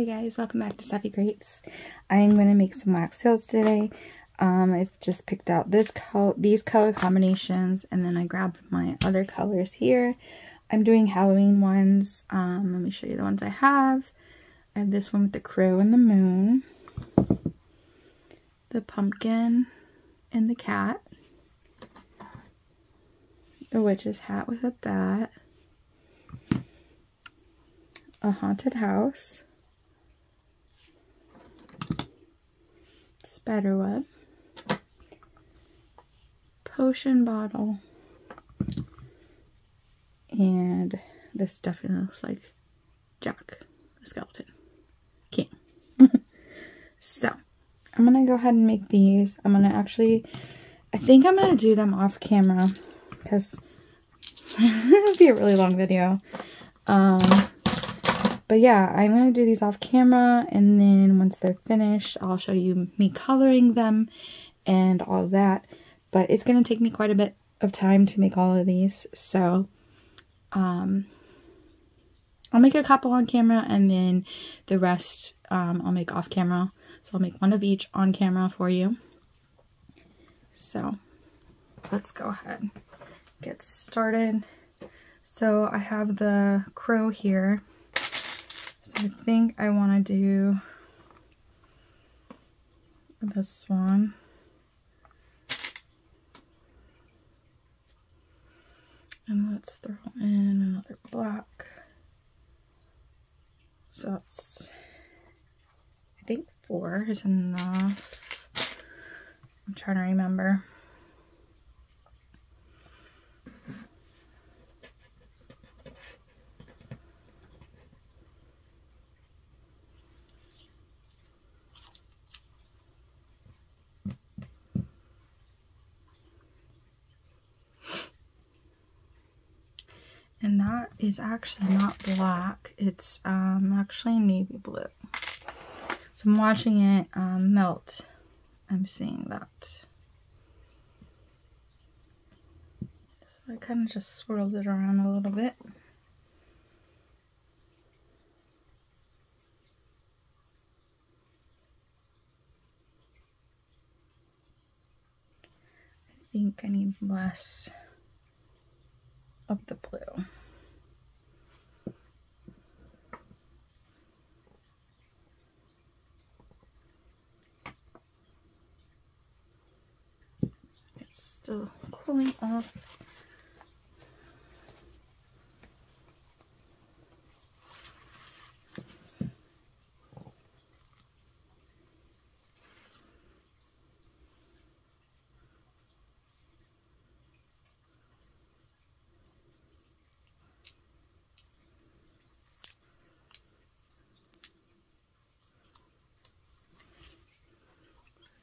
Hi guys, welcome back to Stephie Creates. I'm going to make some wax seals today. Um, I've just picked out this color, these color combinations and then I grabbed my other colors here. I'm doing Halloween ones. Um, let me show you the ones I have. I have this one with the crow and the moon. The pumpkin and the cat. A witch's hat with a bat a haunted house, spiderweb, potion bottle, and this definitely looks like Jack, the skeleton, king. so, I'm gonna go ahead and make these. I'm gonna actually, I think I'm gonna do them off camera because it'll be a really long video. Um, but yeah, I'm going to do these off camera and then once they're finished, I'll show you me coloring them and all that. But it's going to take me quite a bit of time to make all of these. So, um, I'll make a couple on camera and then the rest um, I'll make off camera. So I'll make one of each on camera for you. So let's go ahead get started. So I have the crow here I think I want to do this one. And let's throw in another black. So that's, I think four is enough. I'm trying to remember. And that is actually not black. It's um actually navy blue. So i'm watching it um, melt. I'm seeing that. So i kind of just swirled it around a little bit. I think I need less of the blue. Still cooling off.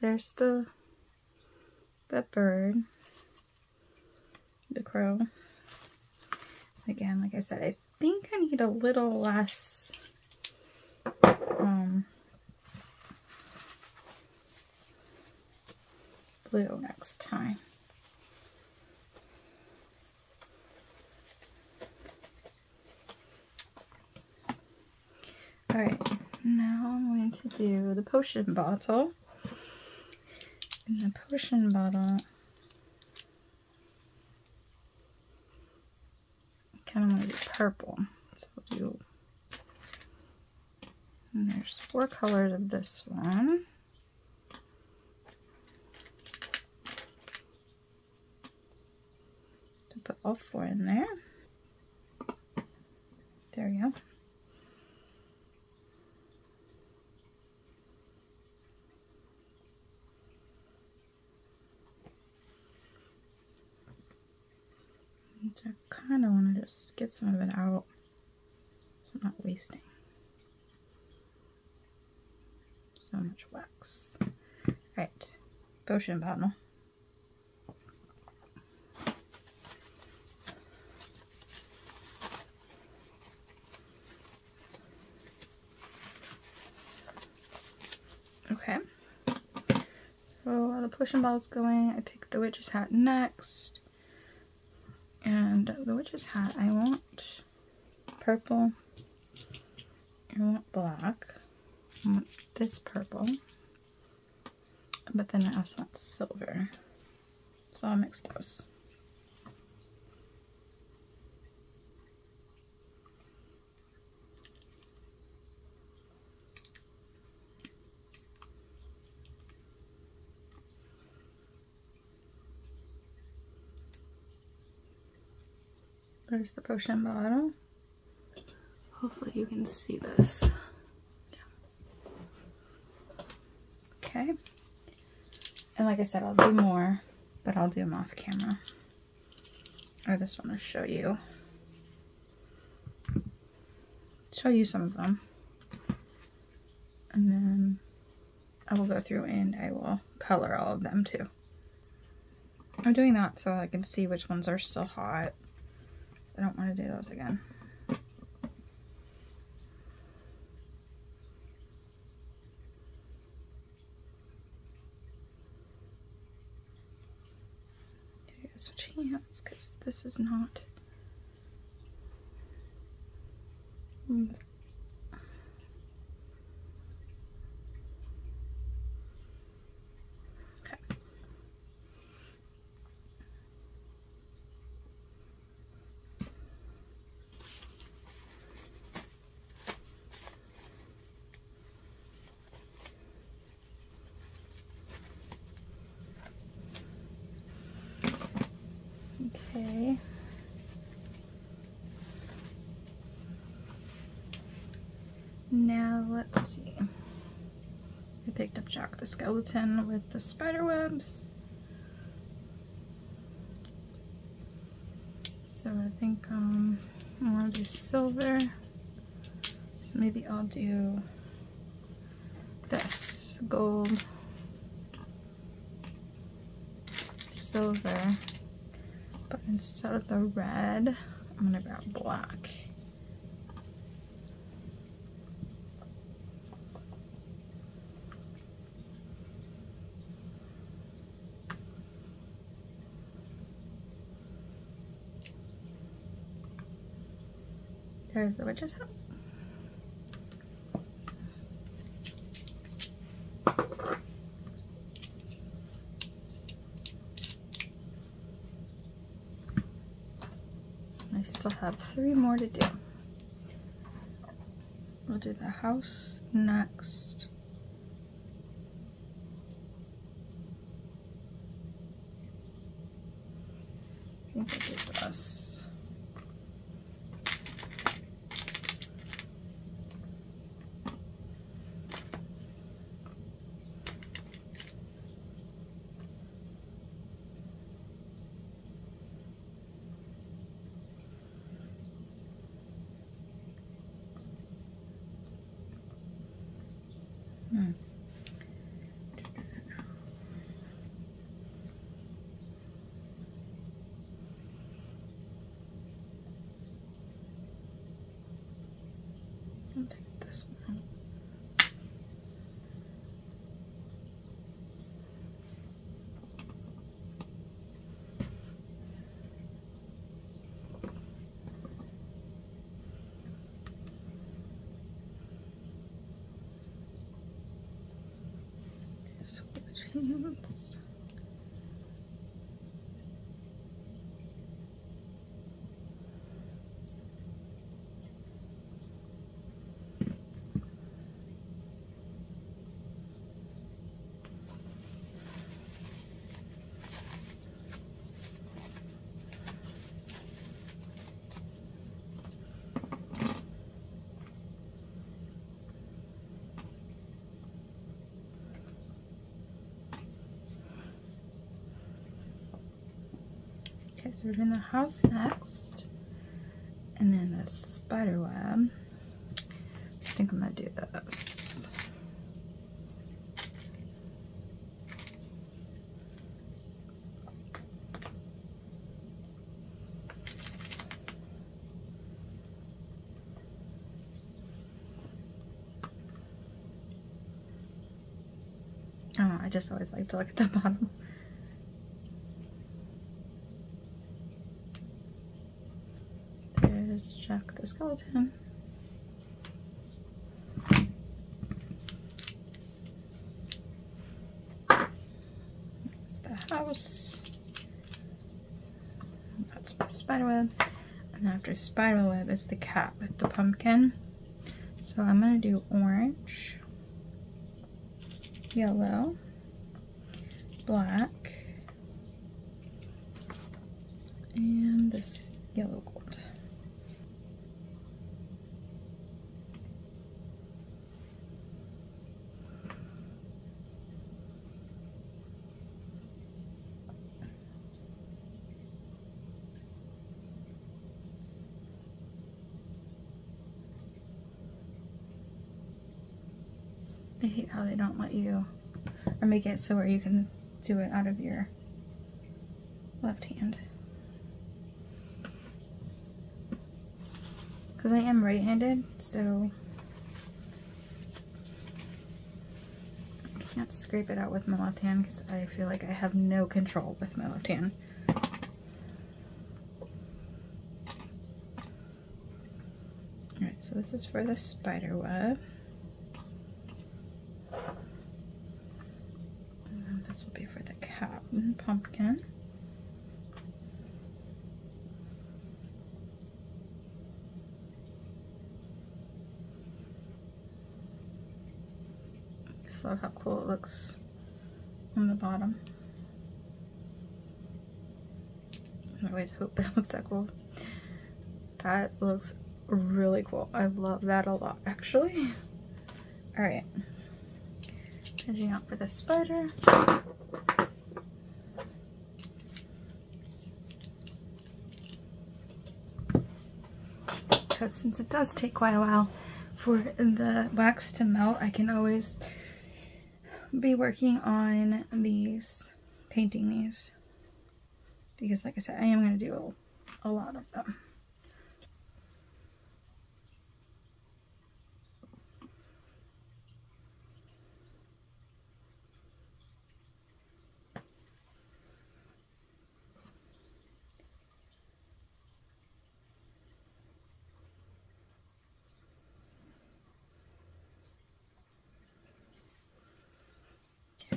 there's the the bird, crow. Again, like I said, I think I need a little less um, blue next time. Alright, now I'm going to do the potion bottle in the potion bottle, I kind of want to do purple. So we'll do, and there's four colors of this one. To put all four in there. There we go. I kind of want to just get some of it out so I'm not wasting so much wax. Alright, potion bottle. Okay, so the potion bottle's going. I picked the witch's hat next. And the witch's hat, I want purple, I want black. I want this purple. But then I also want silver. So I'll mix those. There's the potion bottle. Hopefully you can see this. Okay. And like I said, I'll do more, but I'll do them off camera. I just want to show you, show you some of them. And then I will go through and I will color all of them too. I'm doing that so I can see which ones are still hot. I don't want to do those again. switch hands because this is not mm Okay. Now let's see. I picked up Jack the Skeleton with the spider webs. So I think um, I want to do silver. Maybe I'll do this gold, silver, but instead of the red, I'm gonna grab black. There's the witch's hat. I still have three more to do. We'll do the house next. I think I do this. Hmm. I'll take this one. Switch hands. Okay, so we're doing the house next. And then the spider web. I think I'm gonna do this. I just always like to look at the bottom. skeleton. That's the house. That's my spider web. And after spider web is the cat with the pumpkin. So I'm going to do orange, yellow, black, make it so where you can do it out of your left hand. Because I am right-handed, so I can't scrape it out with my left hand because I feel like I have no control with my left hand. Alright, so this is for the spider web. this will be for the cat and pumpkin. Just love how cool it looks on the bottom. I always hope that looks that cool. That looks really cool. I love that a lot actually. Alright. Edging out for the spider. Because since it does take quite a while for the wax to melt, I can always be working on these, painting these. Because like I said, I am going to do a, a lot of them.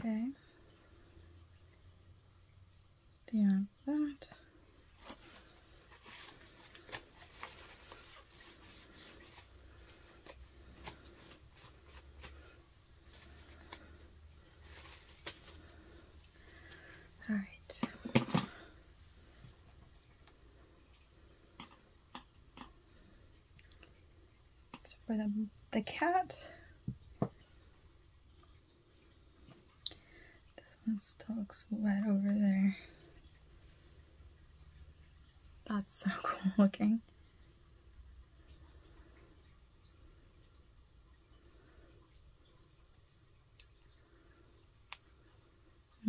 Okay. Down that. All right. It's for the, the cat. one still looks wet over there. That's so cool looking.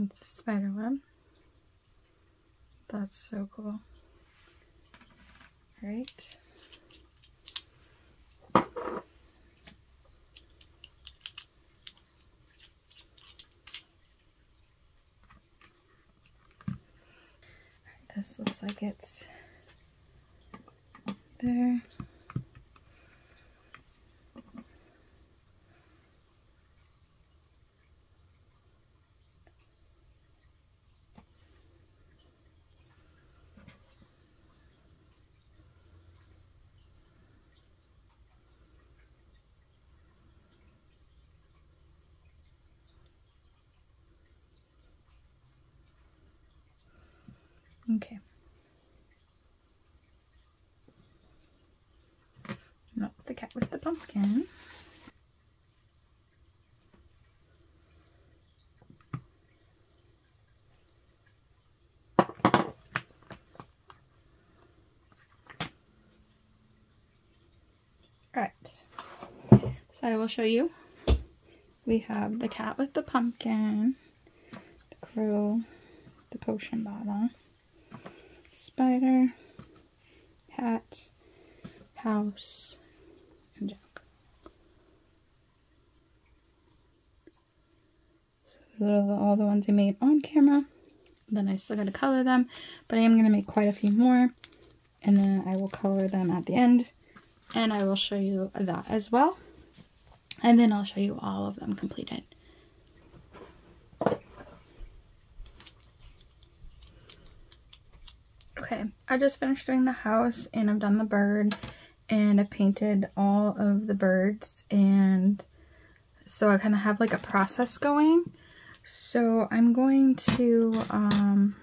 It's spider web. That's so cool. Right. This looks like it's there. Okay. That's the cat with the pumpkin. Alright, so I will show you. We have the cat with the pumpkin, the crow, the potion bottle, spider, hat, house, and jack. So those are all the ones I made on camera. Then I still got to color them, but I am going to make quite a few more. And then I will color them at the end. And I will show you that as well. And then I'll show you all of them completed. Okay, I just finished doing the house and I've done the bird and I painted all of the birds and so I kind of have like a process going. So I'm going to um,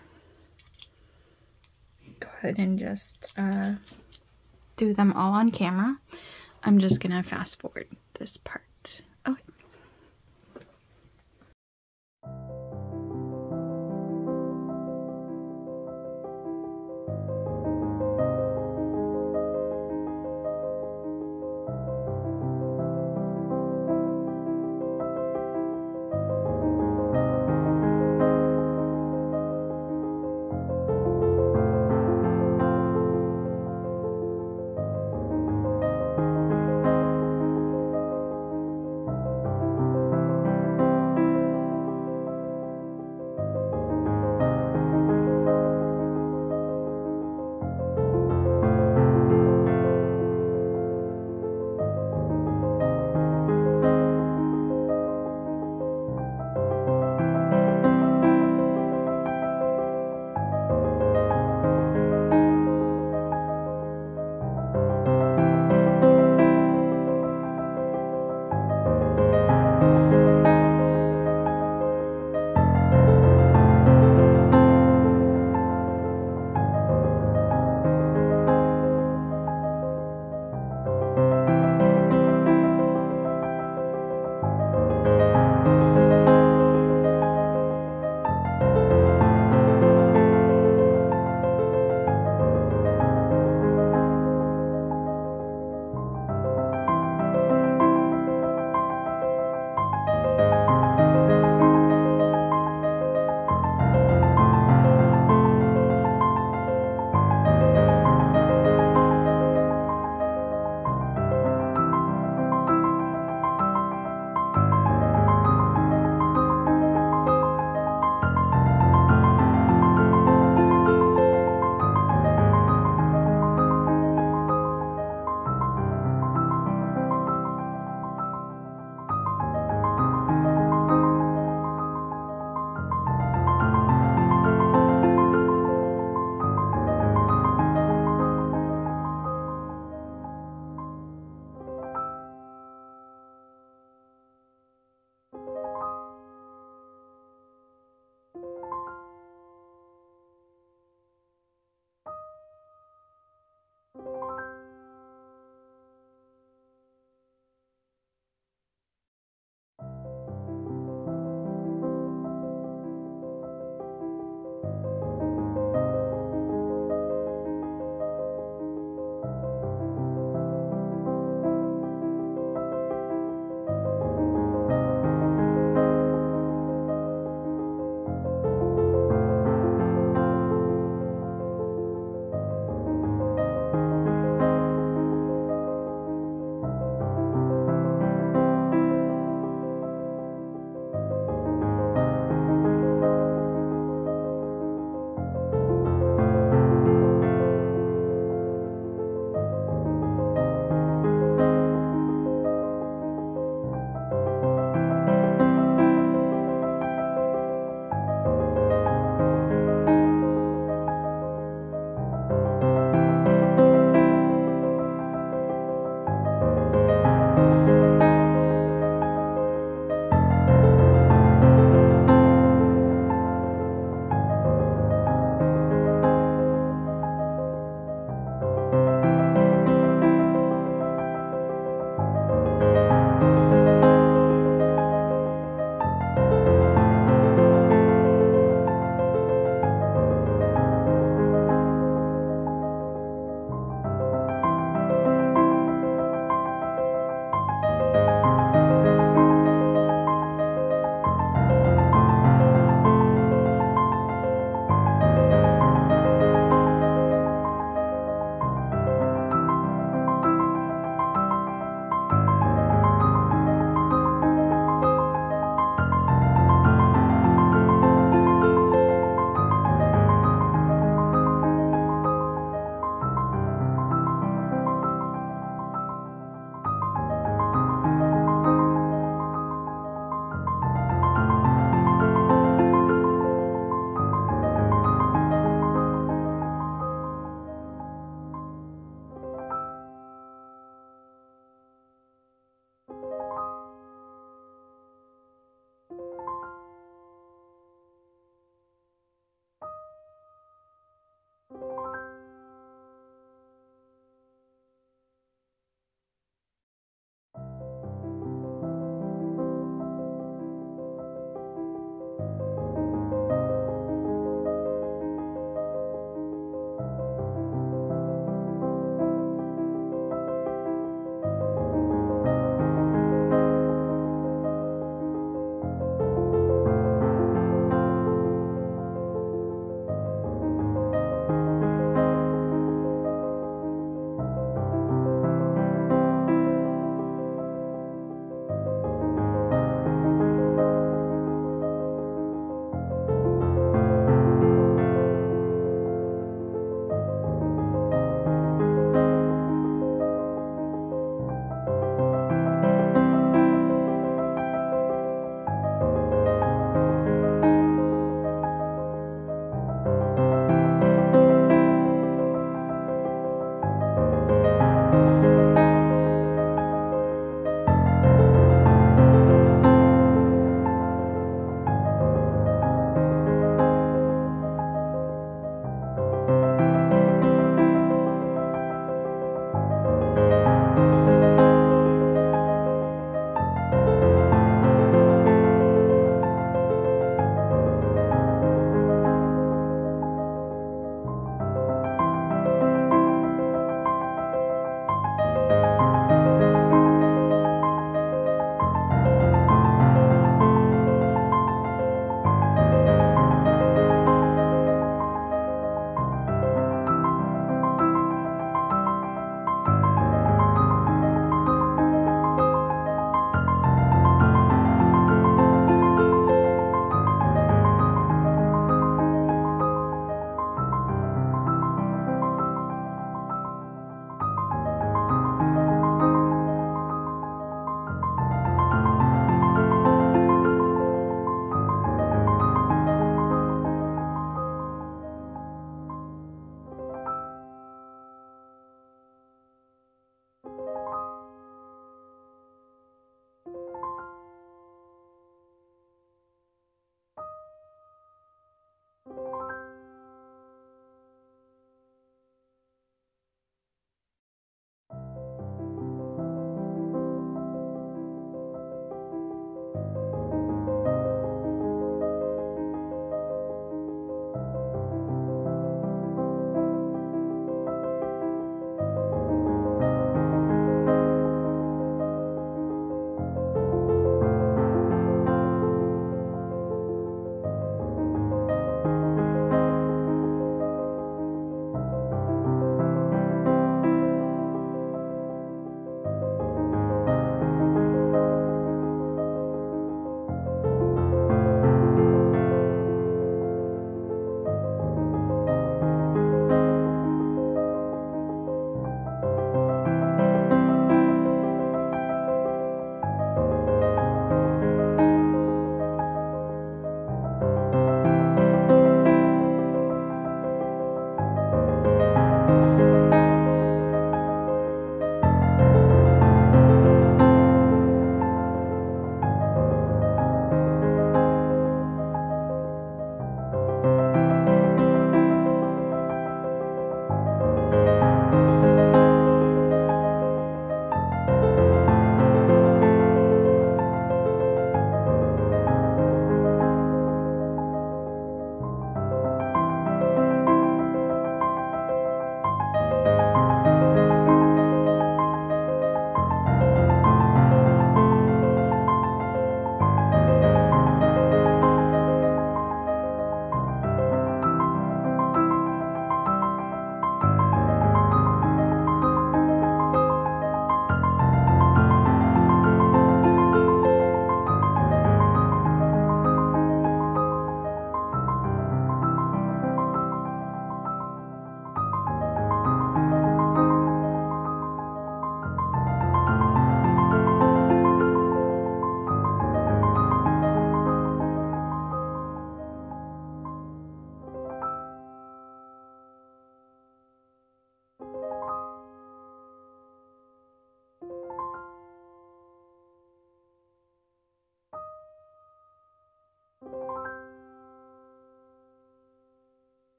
go ahead and just uh, do them all on camera. I'm just gonna fast forward this part.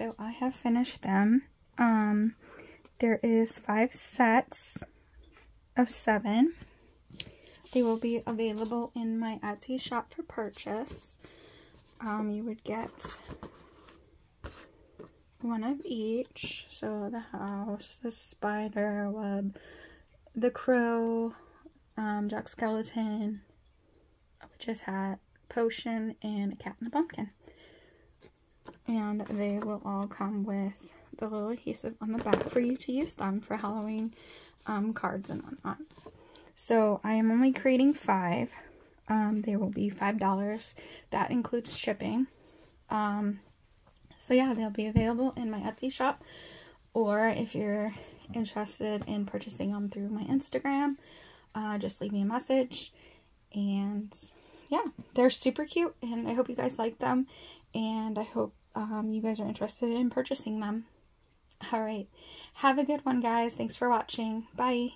So I have finished them. Um, there is five sets of seven. They will be available in my Etsy shop for purchase. Um, you would get one of each. So the house, the spider web, the crow, um, Jack Skellington, a witch's hat, potion, and a cat and a pumpkin. And they will all come with the little adhesive on the back for you to use them for Halloween um, cards and whatnot. So I am only creating five. Um, they will be $5. That includes shipping. Um, so yeah, they'll be available in my Etsy shop. Or if you're interested in purchasing them through my Instagram, uh, just leave me a message. And yeah, they're super cute and I hope you guys like them. And I hope um, you guys are interested in purchasing them. All right. Have a good one, guys. Thanks for watching. Bye.